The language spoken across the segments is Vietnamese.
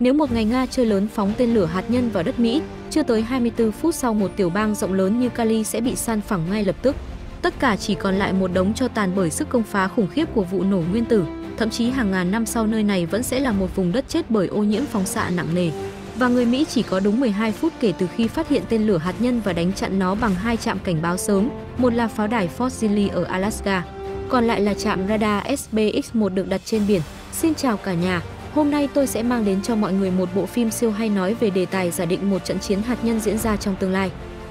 Nếu một ngày Nga chơi lớn phóng tên lửa hạt nhân vào đất Mỹ, chưa tới 24 phút sau một tiểu bang rộng lớn như Cali sẽ bị san phẳng ngay lập tức. Tất cả chỉ còn lại một đống cho tàn bởi sức công phá khủng khiếp của vụ nổ nguyên tử, thậm chí hàng ngàn năm sau nơi này vẫn sẽ là một vùng đất chết bởi ô nhiễm phóng xạ nặng nề. Và người Mỹ chỉ có đúng 12 phút kể từ khi phát hiện tên lửa hạt nhân và đánh chặn nó bằng hai trạm cảnh báo sớm, một là pháo đài Fort Riley ở Alaska, còn lại là trạm radar SBX-1 được đặt trên biển. Xin chào cả nhà, hôm nay tôi sẽ mang đến cho mọi người một bộ phim siêu hay nói về đề tài giả định một trận chiến hạt nhân diễn ra trong tương lai.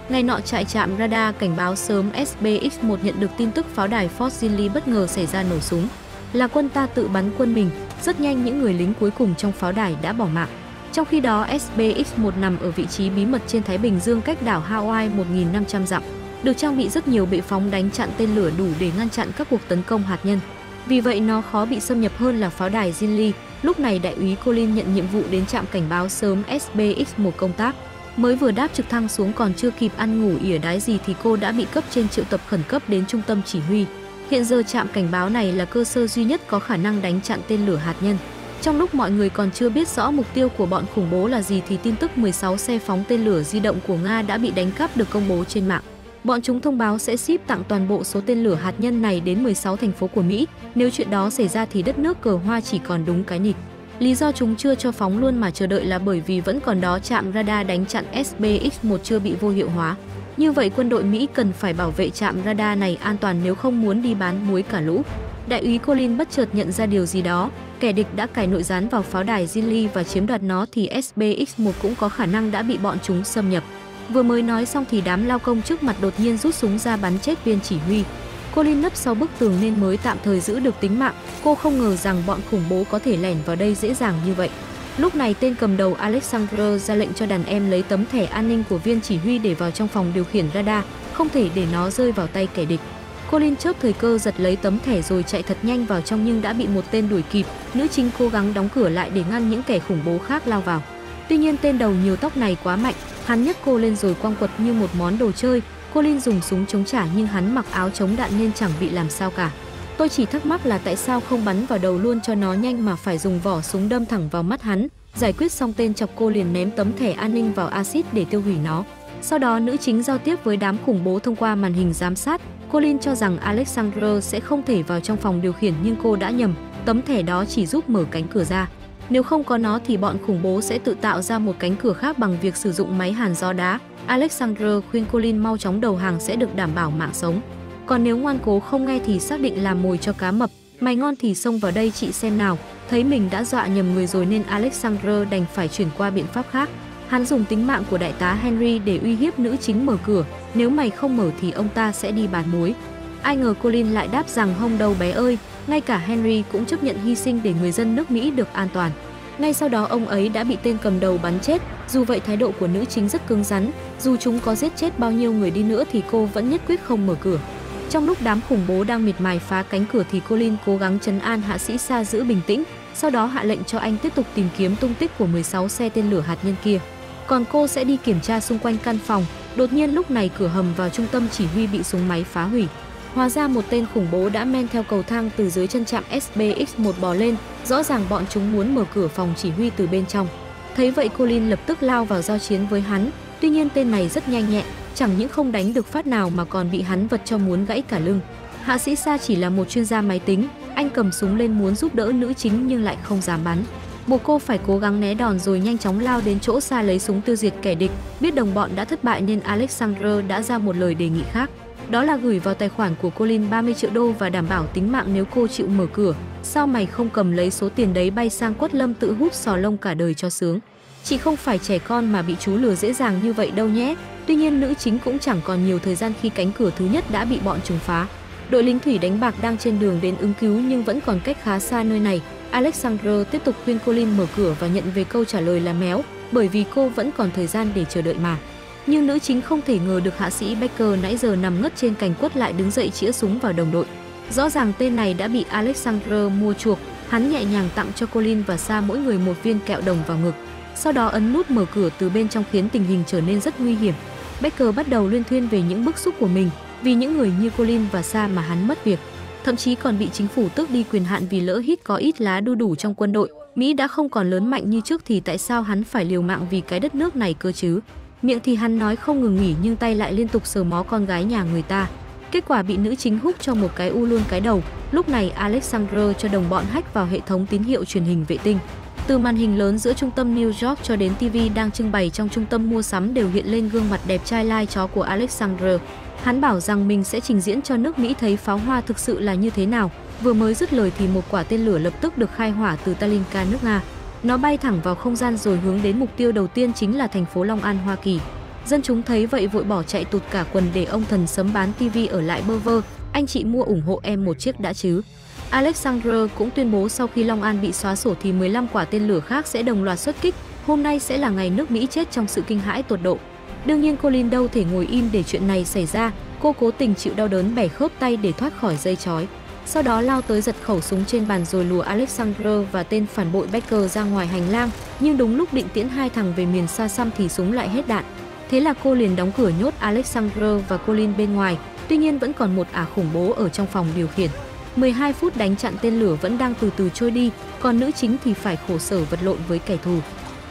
Ngày nọ trại trạm radar cảnh báo sớm SBX-1 nhận được tin tức pháo đài Fort Zinli bất ngờ xảy ra nổ súng. Là quân ta tự bắn quân mình, rất nhanh những người lính cuối cùng trong pháo đài đã bỏ mạng. Trong khi đó, SBX-1 nằm ở vị trí bí mật trên Thái Bình Dương cách đảo Hawaii 1.500 dặm, được trang bị rất nhiều bệ phóng đánh chặn tên lửa đủ để ngăn chặn các cuộc tấn công hạt nhân. Vì vậy nó khó bị xâm nhập hơn là pháo đài Zinli. Lúc này đại úy Colin nhận nhiệm vụ đến trạm cảnh báo sớm SBX-1 công tác. Mới vừa đáp trực thăng xuống còn chưa kịp ăn ngủ ỉa đái gì thì cô đã bị cấp trên triệu tập khẩn cấp đến trung tâm chỉ huy. Hiện giờ trạm cảnh báo này là cơ sở duy nhất có khả năng đánh chặn tên lửa hạt nhân. Trong lúc mọi người còn chưa biết rõ mục tiêu của bọn khủng bố là gì thì tin tức 16 xe phóng tên lửa di động của Nga đã bị đánh cắp được công bố trên mạng. Bọn chúng thông báo sẽ ship tặng toàn bộ số tên lửa hạt nhân này đến 16 thành phố của Mỹ. Nếu chuyện đó xảy ra thì đất nước cờ hoa chỉ còn đúng cái nịt. Lý do chúng chưa cho phóng luôn mà chờ đợi là bởi vì vẫn còn đó trạm radar đánh chặn SBX-1 chưa bị vô hiệu hóa. Như vậy quân đội Mỹ cần phải bảo vệ trạm radar này an toàn nếu không muốn đi bán muối cả lũ. Đại úy Colin bất chợt nhận ra điều gì đó, kẻ địch đã cài nội gián vào pháo đài Zinli và chiếm đoạt nó thì SBX-1 cũng có khả năng đã bị bọn chúng xâm nhập. Vừa mới nói xong thì đám lao công trước mặt đột nhiên rút súng ra bắn chết viên chỉ huy. Cô Linh nấp sau bức tường nên mới tạm thời giữ được tính mạng. Cô không ngờ rằng bọn khủng bố có thể lẻn vào đây dễ dàng như vậy. Lúc này tên cầm đầu Alexander ra lệnh cho đàn em lấy tấm thẻ an ninh của viên chỉ huy để vào trong phòng điều khiển radar, không thể để nó rơi vào tay kẻ địch. Colin chớp thời cơ giật lấy tấm thẻ rồi chạy thật nhanh vào trong nhưng đã bị một tên đuổi kịp. Nữ chính cố gắng đóng cửa lại để ngăn những kẻ khủng bố khác lao vào. Tuy nhiên tên đầu nhiều tóc này quá mạnh, hắn nhấc cô lên rồi quăng quật như một món đồ chơi. Colin dùng súng chống trả nhưng hắn mặc áo chống đạn nên chẳng bị làm sao cả. Tôi chỉ thắc mắc là tại sao không bắn vào đầu luôn cho nó nhanh mà phải dùng vỏ súng đâm thẳng vào mắt hắn. Giải quyết xong tên chọc cô liền ném tấm thẻ an ninh vào axit để tiêu hủy nó. Sau đó nữ chính giao tiếp với đám khủng bố thông qua màn hình giám sát. Colin cho rằng Alexander sẽ không thể vào trong phòng điều khiển nhưng cô đã nhầm. Tấm thẻ đó chỉ giúp mở cánh cửa ra. Nếu không có nó thì bọn khủng bố sẽ tự tạo ra một cánh cửa khác bằng việc sử dụng máy hàn gió đá. Alexander khuyên Colin mau chóng đầu hàng sẽ được đảm bảo mạng sống. Còn nếu ngoan cố không nghe thì xác định làm mồi cho cá mập. Mày ngon thì xông vào đây chị xem nào. Thấy mình đã dọa nhầm người rồi nên Alexander đành phải chuyển qua biện pháp khác. Hắn dùng tính mạng của đại tá Henry để uy hiếp nữ chính mở cửa, nếu mày không mở thì ông ta sẽ đi bán muối. Ai ngờ Colin lại đáp rằng hông đâu bé ơi, ngay cả Henry cũng chấp nhận hy sinh để người dân nước Mỹ được an toàn. Ngay sau đó ông ấy đã bị tên cầm đầu bắn chết, dù vậy thái độ của nữ chính rất cứng rắn, dù chúng có giết chết bao nhiêu người đi nữa thì cô vẫn nhất quyết không mở cửa. Trong lúc đám khủng bố đang miệt mài phá cánh cửa thì Colin cố gắng chấn an hạ sĩ Sa giữ bình tĩnh, sau đó hạ lệnh cho anh tiếp tục tìm kiếm tung tích của 16 xe tên lửa hạt nhân kia. Còn cô sẽ đi kiểm tra xung quanh căn phòng, đột nhiên lúc này cửa hầm vào trung tâm chỉ huy bị súng máy phá hủy. Hóa ra một tên khủng bố đã men theo cầu thang từ dưới chân trạm SBX-1 bò lên, rõ ràng bọn chúng muốn mở cửa phòng chỉ huy từ bên trong. Thấy vậy Colin lập tức lao vào giao chiến với hắn, tuy nhiên tên này rất nhanh nhẹn, chẳng những không đánh được phát nào mà còn bị hắn vật cho muốn gãy cả lưng. Hạ sĩ Sa chỉ là một chuyên gia máy tính, anh cầm súng lên muốn giúp đỡ nữ chính nhưng lại không dám bắn. Buộc cô phải cố gắng né đòn rồi nhanh chóng lao đến chỗ xa lấy súng tiêu diệt kẻ địch. Biết đồng bọn đã thất bại nên Alexander đã ra một lời đề nghị khác. Đó là gửi vào tài khoản của cô Lin 30 triệu đô và đảm bảo tính mạng nếu cô chịu mở cửa. Sao mày không cầm lấy số tiền đấy bay sang quất lâm tự hút sò lông cả đời cho sướng. Chị không phải trẻ con mà bị chú lừa dễ dàng như vậy đâu nhé. Tuy nhiên nữ chính cũng chẳng còn nhiều thời gian khi cánh cửa thứ nhất đã bị bọn chúng phá. Đội lính thủy đánh bạc đang trên đường đến ứng cứu nhưng vẫn còn cách khá xa nơi này. Alexander tiếp tục khuyên Colin mở cửa và nhận về câu trả lời là méo, bởi vì cô vẫn còn thời gian để chờ đợi mà. Nhưng nữ chính không thể ngờ được hạ sĩ Becker nãy giờ nằm ngất trên cành quất lại đứng dậy chĩa súng vào đồng đội. Rõ ràng tên này đã bị Alexander mua chuộc, hắn nhẹ nhàng tặng cho Colin và Sa mỗi người một viên kẹo đồng vào ngực. Sau đó ấn nút mở cửa từ bên trong khiến tình hình trở nên rất nguy hiểm. Becker bắt đầu liên thuyên về những bức xúc của mình, vì những người như Colin và Sa mà hắn mất việc thậm chí còn bị chính phủ tước đi quyền hạn vì lỡ hít có ít lá đu đủ trong quân đội. Mỹ đã không còn lớn mạnh như trước thì tại sao hắn phải liều mạng vì cái đất nước này cơ chứ? Miệng thì hắn nói không ngừng nghỉ nhưng tay lại liên tục sờ mó con gái nhà người ta. Kết quả bị nữ chính hút cho một cái u luôn cái đầu. Lúc này Alexander cho đồng bọn hack vào hệ thống tín hiệu truyền hình vệ tinh. Từ màn hình lớn giữa trung tâm New York cho đến TV đang trưng bày trong trung tâm mua sắm đều hiện lên gương mặt đẹp trai lai chó của Alexander. Hắn bảo rằng mình sẽ trình diễn cho nước Mỹ thấy pháo hoa thực sự là như thế nào. Vừa mới dứt lời thì một quả tên lửa lập tức được khai hỏa từ Talinka nước Nga. Nó bay thẳng vào không gian rồi hướng đến mục tiêu đầu tiên chính là thành phố Long An, Hoa Kỳ. Dân chúng thấy vậy vội bỏ chạy tụt cả quần để ông thần sấm bán TV ở lại bơ vơ. Anh chị mua ủng hộ em một chiếc đã chứ. Alexander cũng tuyên bố sau khi Long An bị xóa sổ thì 15 quả tên lửa khác sẽ đồng loạt xuất kích. Hôm nay sẽ là ngày nước Mỹ chết trong sự kinh hãi tột độ. Đương nhiên Colin đâu thể ngồi im để chuyện này xảy ra, cô cố tình chịu đau đớn bẻ khớp tay để thoát khỏi dây chói. Sau đó lao tới giật khẩu súng trên bàn rồi lùa Alexander và tên phản bội Becker ra ngoài hành lang, nhưng đúng lúc định tiễn hai thằng về miền xa xăm thì súng lại hết đạn. Thế là cô liền đóng cửa nhốt Alexander và Colin bên ngoài, tuy nhiên vẫn còn một ả khủng bố ở trong phòng điều khiển. 12 phút đánh chặn tên lửa vẫn đang từ từ trôi đi, còn nữ chính thì phải khổ sở vật lộn với kẻ thù.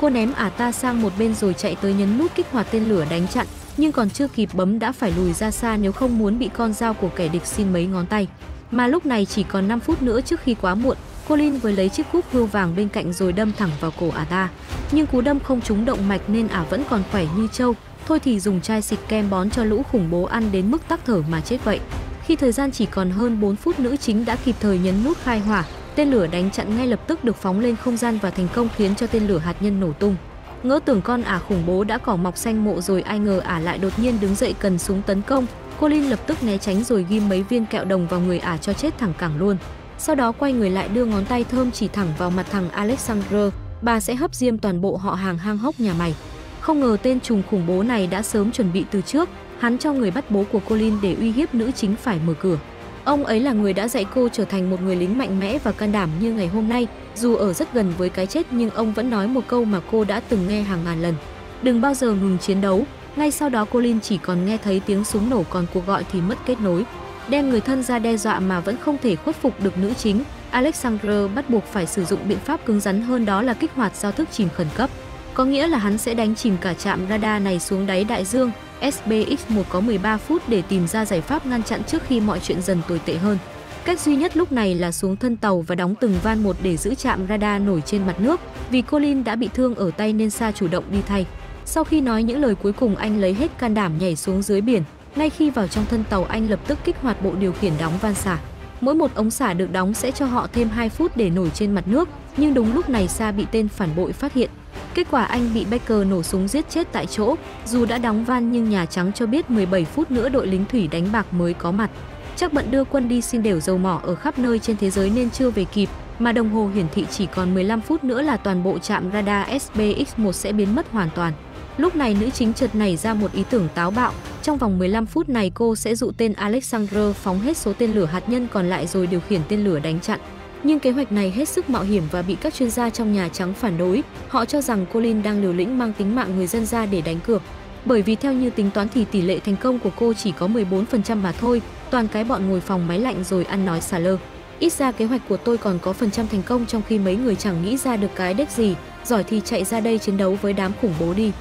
Cô ném ả ta sang một bên rồi chạy tới nhấn nút kích hoạt tên lửa đánh chặn, nhưng còn chưa kịp bấm đã phải lùi ra xa nếu không muốn bị con dao của kẻ địch xin mấy ngón tay. Mà lúc này chỉ còn 5 phút nữa trước khi quá muộn, Colin với lấy chiếc cúp hươu vàng bên cạnh rồi đâm thẳng vào cổ ả ta. Nhưng cú đâm không trúng động mạch nên ả vẫn còn khỏe như trâu, thôi thì dùng chai xịt kem bón cho lũ khủng bố ăn đến mức tắc thở mà chết vậy. Khi thời gian chỉ còn hơn 4 phút nữ chính đã kịp thời nhấn nút khai hỏa, tên lửa đánh chặn ngay lập tức được phóng lên không gian và thành công khiến cho tên lửa hạt nhân nổ tung. Ngỡ tưởng con ả khủng bố đã cỏ mọc xanh mộ rồi ai ngờ ả lại đột nhiên đứng dậy cần súng tấn công. Colin lập tức né tránh rồi ghim mấy viên kẹo đồng vào người ả cho chết thẳng cẳng luôn. Sau đó quay người lại đưa ngón tay thơm chỉ thẳng vào mặt thằng Alexander, bà sẽ hấp diêm toàn bộ họ hàng hang hốc nhà mày. Không ngờ tên trùng khủng bố này đã sớm chuẩn bị từ trước, hắn cho người bắt bố của Colin để uy hiếp nữ chính phải mở cửa. Ông ấy là người đã dạy cô trở thành một người lính mạnh mẽ và can đảm như ngày hôm nay, dù ở rất gần với cái chết nhưng ông vẫn nói một câu mà cô đã từng nghe hàng ngàn lần. Đừng bao giờ ngừng chiến đấu. Ngay sau đó Colin chỉ còn nghe thấy tiếng súng nổ còn cuộc gọi thì mất kết nối. Đem người thân ra đe dọa mà vẫn không thể khuất phục được nữ chính, Alexander bắt buộc phải sử dụng biện pháp cứng rắn hơn đó là kích hoạt giao thức chìm khẩn cấp. Có nghĩa là hắn sẽ đánh chìm cả trạm radar này xuống đáy đại dương, SBX1 có 13 phút để tìm ra giải pháp ngăn chặn trước khi mọi chuyện dần tồi tệ hơn. Cách duy nhất lúc này là xuống thân tàu và đóng từng van một để giữ chạm radar nổi trên mặt nước, vì Colin đã bị thương ở tay nên Sa chủ động đi thay. Sau khi nói những lời cuối cùng anh lấy hết can đảm nhảy xuống dưới biển, ngay khi vào trong thân tàu anh lập tức kích hoạt bộ điều khiển đóng van xả. Mỗi một ống xả được đóng sẽ cho họ thêm 2 phút để nổi trên mặt nước, nhưng đúng lúc này Sa bị tên phản bội phát hiện. Kết quả anh bị Baker nổ súng giết chết tại chỗ, dù đã đóng van nhưng Nhà Trắng cho biết 17 phút nữa đội lính thủy đánh bạc mới có mặt. Chắc bận đưa quân đi xin đều dầu mỏ ở khắp nơi trên thế giới nên chưa về kịp, mà đồng hồ hiển thị chỉ còn 15 phút nữa là toàn bộ trạm radar SBX1 sẽ biến mất hoàn toàn. Lúc này nữ chính chợt nảy ra một ý tưởng táo bạo, trong vòng 15 phút này cô sẽ dụ tên Alexander phóng hết số tên lửa hạt nhân còn lại rồi điều khiển tên lửa đánh chặn. Nhưng kế hoạch này hết sức mạo hiểm và bị các chuyên gia trong Nhà Trắng phản đối. Họ cho rằng Colin đang liều lĩnh mang tính mạng người dân ra để đánh cược. Bởi vì theo như tính toán thì tỷ lệ thành công của cô chỉ có 14% mà thôi, toàn cái bọn ngồi phòng máy lạnh rồi ăn nói xà lơ. Ít ra kế hoạch của tôi còn có phần trăm thành công trong khi mấy người chẳng nghĩ ra được cái đếch gì, giỏi thì chạy ra đây chiến đấu với đám khủng bố đi.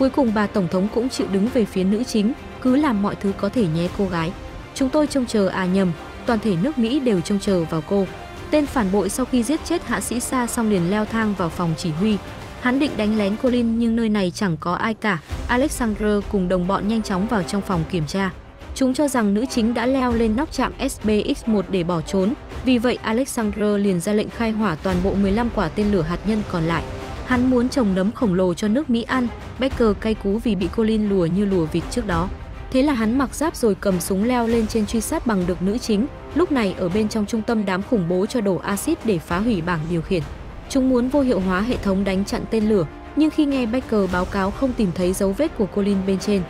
Cuối cùng bà Tổng thống cũng chịu đứng về phía nữ chính, cứ làm mọi thứ có thể nhé cô gái. Chúng tôi trông chờ à nhầm, toàn thể nước Mỹ đều trông chờ vào cô. Tên phản bội sau khi giết chết hạ sĩ Sa xong liền leo thang vào phòng chỉ huy. Hắn định đánh lén Colin nhưng nơi này chẳng có ai cả. Alexander cùng đồng bọn nhanh chóng vào trong phòng kiểm tra. Chúng cho rằng nữ chính đã leo lên nóc trạm SBX-1 để bỏ trốn. Vì vậy Alexander liền ra lệnh khai hỏa toàn bộ 15 quả tên lửa hạt nhân còn lại. Hắn muốn trồng nấm khổng lồ cho nước Mỹ ăn. Becker cay cú vì bị Colin lùa như lùa vịt trước đó. Thế là hắn mặc giáp rồi cầm súng leo lên trên truy sát bằng được nữ chính. Lúc này ở bên trong trung tâm đám khủng bố cho đổ axit để phá hủy bảng điều khiển. Chúng muốn vô hiệu hóa hệ thống đánh chặn tên lửa, nhưng khi nghe Baker báo cáo không tìm thấy dấu vết của Colin bên trên,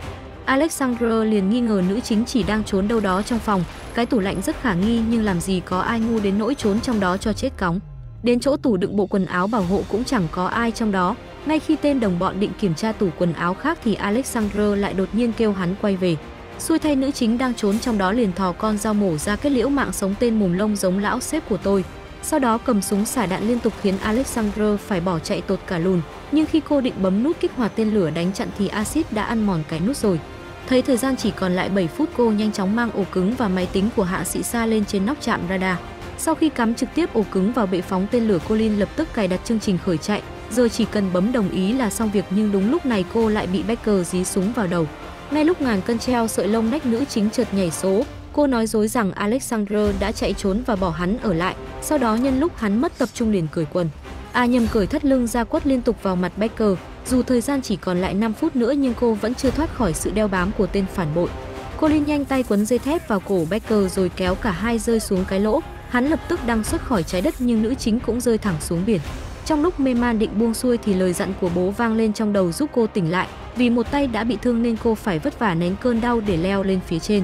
Alexander liền nghi ngờ nữ chính chỉ đang trốn đâu đó trong phòng. Cái tủ lạnh rất khả nghi nhưng làm gì có ai ngu đến nỗi trốn trong đó cho chết cóng. Đến chỗ tủ đựng bộ quần áo bảo hộ cũng chẳng có ai trong đó. Ngay khi tên đồng bọn định kiểm tra tủ quần áo khác thì Alexander lại đột nhiên kêu hắn quay về. Xui thay nữ chính đang trốn trong đó liền thò con dao mổ ra kết liễu mạng sống tên mùm lông giống lão xếp của tôi. sau đó cầm súng xả đạn liên tục khiến Alexander phải bỏ chạy tột cả lùn, nhưng khi cô định bấm nút kích hoạt tên lửa đánh chặn thì axit đã ăn mòn cái nút rồi. Thấy thời gian chỉ còn lại 7 phút cô nhanh chóng mang ổ cứng và máy tính của hạ sĩ xa lên trên nóc trạm radar. Sau khi cắm trực tiếp ổ cứng vào bệ phóng tên lửa Colin lập tức cài đặt chương trình khởi chạy, giờ chỉ cần bấm đồng ý là xong việc nhưng đúng lúc này cô lại bị Becker dí súng vào đầu. Ngay lúc ngàn cân treo sợi lông nách nữ chính chợt nhảy số, cô nói dối rằng Alexander đã chạy trốn và bỏ hắn ở lại, sau đó nhân lúc hắn mất tập trung liền cởi quần. A nhầm cởi thắt lưng ra quất liên tục vào mặt Becker, dù thời gian chỉ còn lại 5 phút nữa nhưng cô vẫn chưa thoát khỏi sự đeo bám của tên phản bội. cô Colin nhanh tay quấn dây thép vào cổ Becker rồi kéo cả hai rơi xuống cái lỗ. Hắn lập tức đang xuất khỏi trái đất nhưng nữ chính cũng rơi thẳng xuống biển. Trong lúc mê man định buông xuôi thì lời dặn của bố vang lên trong đầu giúp cô tỉnh lại. Vì một tay đã bị thương nên cô phải vất vả nén cơn đau để leo lên phía trên.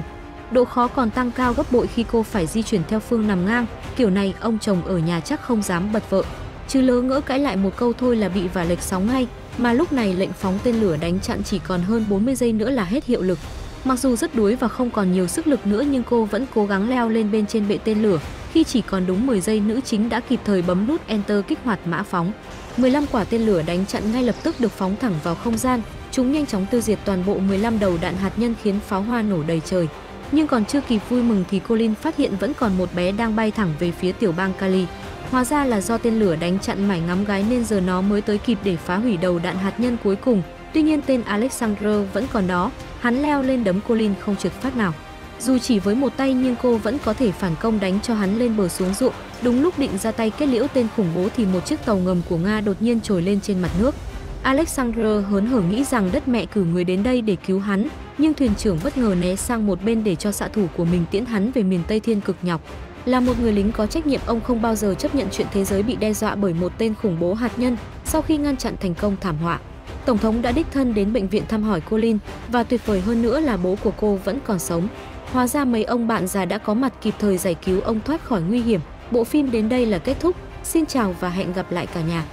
Độ khó còn tăng cao gấp bội khi cô phải di chuyển theo phương nằm ngang. Kiểu này, ông chồng ở nhà chắc không dám bật vợ. Chứ lỡ ngỡ cãi lại một câu thôi là bị vả lệch sóng ngay. Mà lúc này lệnh phóng tên lửa đánh chặn chỉ còn hơn 40 giây nữa là hết hiệu lực. Mặc dù rất đuối và không còn nhiều sức lực nữa, nhưng cô vẫn cố gắng leo lên bên trên bệ tên lửa. Khi chỉ còn đúng 10 giây nữ chính đã kịp thời bấm nút Enter kích hoạt mã phóng. 15 quả tên lửa đánh chặn ngay lập tức được phóng thẳng vào không gian. Chúng nhanh chóng tiêu diệt toàn bộ 15 đầu đạn hạt nhân khiến pháo hoa nổ đầy trời. Nhưng còn chưa kịp vui mừng thì Colin phát hiện vẫn còn một bé đang bay thẳng về phía tiểu bang Cali. Hóa ra là do tên lửa đánh chặn mải ngắm gái nên giờ nó mới tới kịp để phá hủy đầu đạn hạt nhân cuối cùng. Tuy nhiên tên Alexander vẫn còn đó, hắn leo lên đấm Colin không trượt phát nào. Dù chỉ với một tay nhưng cô vẫn có thể phản công đánh cho hắn lên bờ xuống ruộng. Đúng lúc định ra tay kết liễu tên khủng bố thì một chiếc tàu ngầm của Nga đột nhiên trồi lên trên mặt nước. Alexander hớn hở nghĩ rằng đất mẹ cử người đến đây để cứu hắn, nhưng thuyền trưởng bất ngờ né sang một bên để cho xạ thủ của mình tiễn hắn về miền Tây Thiên cực nhọc. Là một người lính có trách nhiệm ông không bao giờ chấp nhận chuyện thế giới bị đe dọa bởi một tên khủng bố hạt nhân sau khi ngăn chặn thành công thảm họa. Tổng thống đã đích thân đến bệnh viện thăm hỏi Colin và tuyệt vời hơn nữa là bố của cô vẫn còn sống. Hóa ra mấy ông bạn già đã có mặt kịp thời giải cứu ông thoát khỏi nguy hiểm. Bộ phim đến đây là kết thúc. Xin chào và hẹn gặp lại cả nhà.